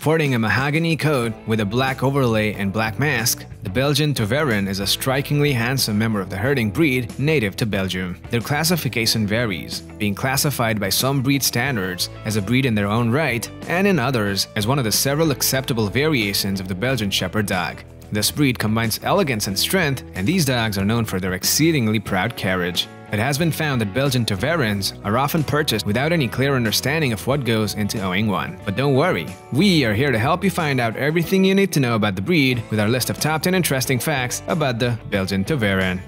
Sporting a mahogany coat with a black overlay and black mask, the Belgian Tervuren is a strikingly handsome member of the herding breed native to Belgium. Their classification varies, being classified by some breed standards as a breed in their own right and in others as one of the several acceptable variations of the Belgian Shepherd dog. This breed combines elegance and strength, and these dogs are known for their exceedingly proud carriage. It has been found that Belgian Tervurens are often purchased without any clear understanding of what goes into owning one. But don't worry, we are here to help you find out everything you need to know about the breed with our list of top 10 interesting facts about the Belgian Tervuren.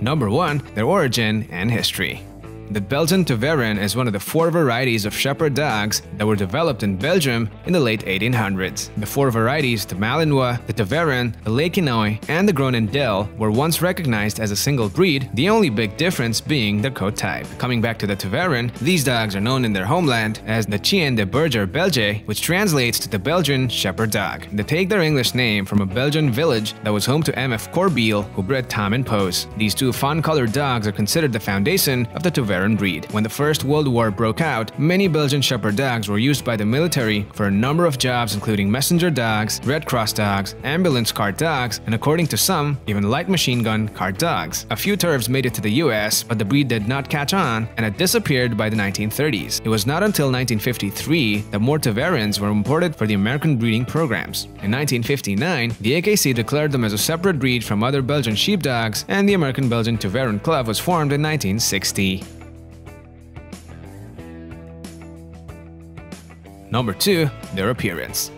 Number 1. Their origin and history. The Belgian Tervuren is one of the four varieties of shepherd dogs that were developed in Belgium in the late 1800s. The four varieties, the Malinois, the Tervuren, the Laekenois, and the Groenendael, were once recognized as a single breed, the only big difference being their coat type. Coming back to the Tervuren, these dogs are known in their homeland as the Chien de Berger Belge, which translates to the Belgian shepherd dog. They take their English name from a Belgian village that was home to M.F. Corbeel, who bred Tom and Pose. These two fawn-colored dogs are considered the foundation of the Tervuren breed. When the First World War broke out, many Belgian Shepherd dogs were used by the military for a number of jobs including messenger dogs, Red Cross dogs, ambulance cart dogs, and according to some, even light machine gun cart dogs. A few Tervs made it to the US, but the breed did not catch on and it disappeared by the 1930s. It was not until 1953 that more Tervurens were imported for the American breeding programs. In 1959, the AKC declared them as a separate breed from other Belgian sheepdogs, and the American Belgian Tervuren Club was formed in 1960. Number 2. Their appearance.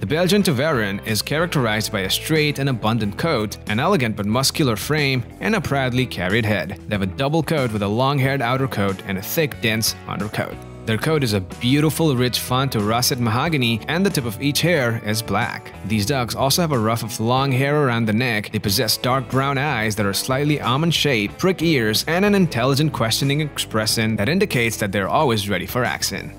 The Belgian Tervuren is characterized by a straight and abundant coat, an elegant but muscular frame, and a proudly carried head. They have a double coat with a long-haired outer coat and a thick, dense undercoat. Their coat is a beautiful rich fawn to russet mahogany and the tip of each hair is black. These dogs also have a ruff of long hair around the neck, they possess dark brown eyes that are slightly almond-shaped, prick ears, and an intelligent questioning expression that indicates that they're always ready for action.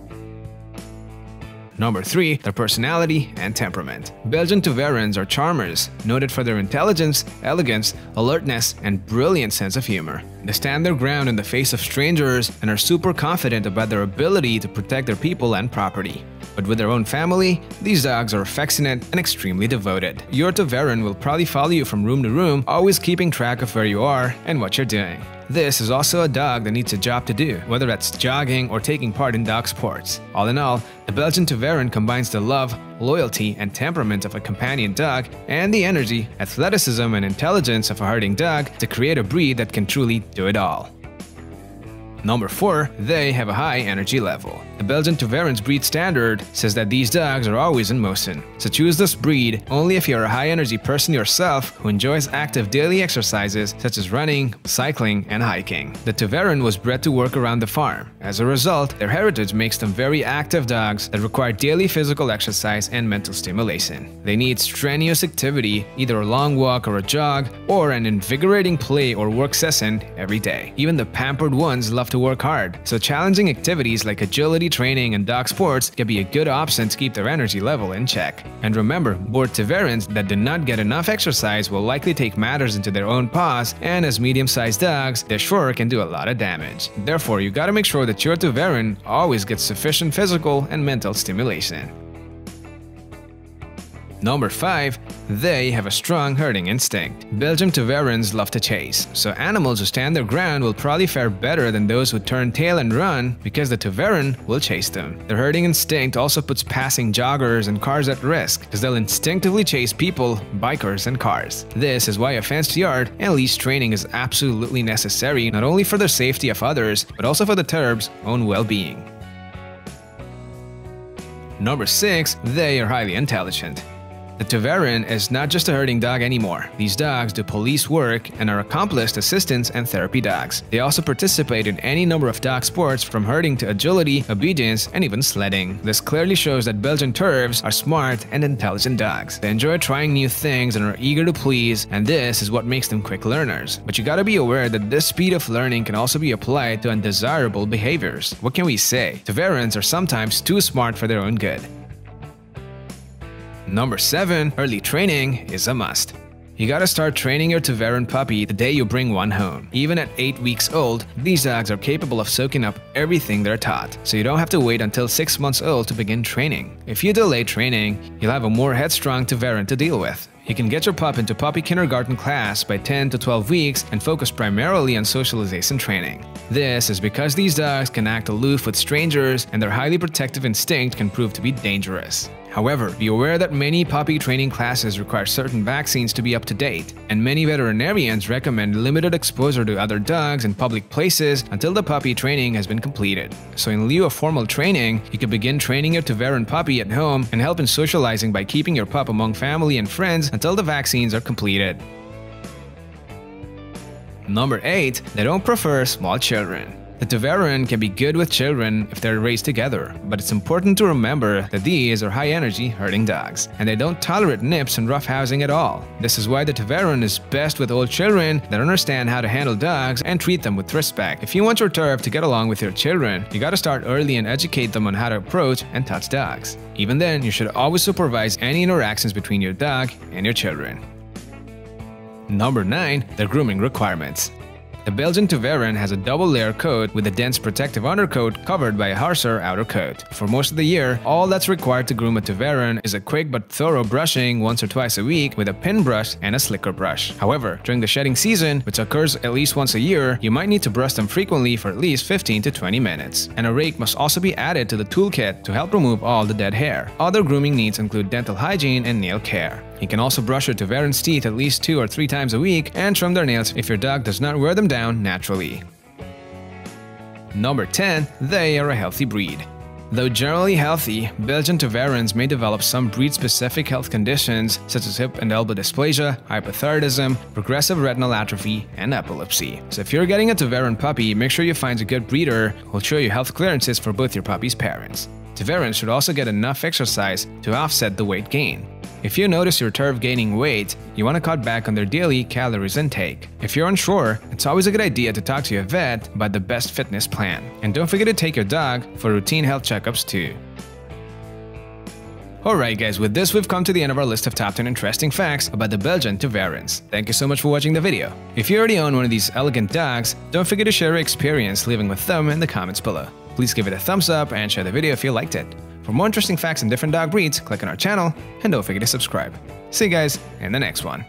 Number 3. Their personality and temperament. Belgian Tervurens are charmers, noted for their intelligence, elegance, alertness, and brilliant sense of humor. They stand their ground in the face of strangers and are super confident about their ability to protect their people and property. But with their own family, these dogs are affectionate and extremely devoted. Your Tervuren will probably follow you from room to room, always keeping track of where you are and what you're doing. This is also a dog that needs a job to do, whether that's jogging or taking part in dog sports. All in all, the Belgian Tervuren combines the love, loyalty, and temperament of a companion dog and the energy, athleticism, and intelligence of a herding dog to create a breed that can truly do it all. Number 4. They have a high energy level. The Belgian Tervuren's breed standard says that these dogs are always in motion, so choose this breed only if you're a high energy person yourself who enjoys active daily exercises such as running, cycling, and hiking. The Tervuren was bred to work around the farm. As a result, their heritage makes them very active dogs that require daily physical exercise and mental stimulation. They need strenuous activity, either a long walk or a jog, or an invigorating play or work session every day. Even the pampered ones love to work hard, so challenging activities like agility training and dog sports can be a good option to keep their energy level in check. And remember, bored Tervurens that do not get enough exercise will likely take matters into their own paws, and as medium-sized dogs, they sure can do a lot of damage. Therefore, you gotta make sure that your Tervuren always gets sufficient physical and mental stimulation. Number 5. They have a strong herding instinct. Belgian Tervurens love to chase, so animals who stand their ground will probably fare better than those who turn tail and run because the Tervuren will chase them. Their herding instinct also puts passing joggers and cars at risk, as they'll instinctively chase people, bikers, and cars. This is why a fenced yard and leash training is absolutely necessary not only for the safety of others, but also for the Terv's own well-being. Number 6. They are highly intelligent. The Tervuren is not just a herding dog anymore. These dogs do police work and are accomplished assistants and therapy dogs. They also participate in any number of dog sports from herding to agility, obedience, and even sledding. This clearly shows that Belgian Tervs are smart and intelligent dogs. They enjoy trying new things and are eager to please, and this is what makes them quick learners. But you gotta be aware that this speed of learning can also be applied to undesirable behaviors. What can we say? Tervurens are sometimes too smart for their own good. Number 7. Early training is a must. You gotta start training your Tervuren puppy the day you bring one home. Even at 8 weeks old, these dogs are capable of soaking up everything they're taught, so you don't have to wait until 6 months old to begin training. If you delay training, you'll have a more headstrong Tervuren to deal with. You can get your pup into puppy kindergarten class by 10 to 12 weeks and focus primarily on socialization training. This is because these dogs can act aloof with strangers and their highly protective instinct can prove to be dangerous. However, be aware that many puppy training classes require certain vaccines to be up to date, and many veterinarians recommend limited exposure to other dogs in public places until the puppy training has been completed. So in lieu of formal training, you can begin training your Tervuren puppy at home and help in socializing by keeping your pup among family and friends until the vaccines are completed. Number 8. They don't prefer small children. The Tervuren can be good with children if they're raised together, but it's important to remember that these are high-energy herding dogs, and they don't tolerate nips and roughhousing at all. This is why the Tervuren is best with old children that understand how to handle dogs and treat them with respect. If you want your Terv to get along with your children, you gotta start early and educate them on how to approach and touch dogs. Even then, you should always supervise any interactions between your dog and your children. Number 9. The grooming requirements. The Belgian Tervuren has a double-layer coat with a dense protective undercoat covered by a harsher outer coat. For most of the year, all that's required to groom a Tervuren is a quick but thorough brushing once or twice a week with a pin brush and a slicker brush. However, during the shedding season, which occurs at least once a year, you might need to brush them frequently for at least 15 to 20 minutes. And a rake must also be added to the toolkit to help remove all the dead hair. Other grooming needs include dental hygiene and nail care. You can also brush your Tervuren's teeth at least two or three times a week and trim their nails if your dog does not wear them down naturally. Number 10. They are a healthy breed. Though generally healthy, Belgian Tervurens may develop some breed-specific health conditions such as hip and elbow dysplasia, hypothyroidism, progressive retinal atrophy, and epilepsy. So if you're getting a Tervuren puppy, make sure you find a good breeder who will show you health clearances for both your puppy's parents. Tervurens should also get enough exercise to offset the weight gain. If you notice your Terv gaining weight, you want to cut back on their daily calories intake. If you're unsure, it's always a good idea to talk to your vet about the best fitness plan. And don't forget to take your dog for routine health checkups too. Alright guys, with this we've come to the end of our list of top 10 interesting facts about the Belgian Tervurens. Thank you so much for watching the video. If you already own one of these elegant dogs, don't forget to share your experience living with them in the comments below. Please give it a thumbs up and share the video if you liked it. For more interesting facts on different dog breeds, click on our channel and don't forget to subscribe. See you guys in the next one.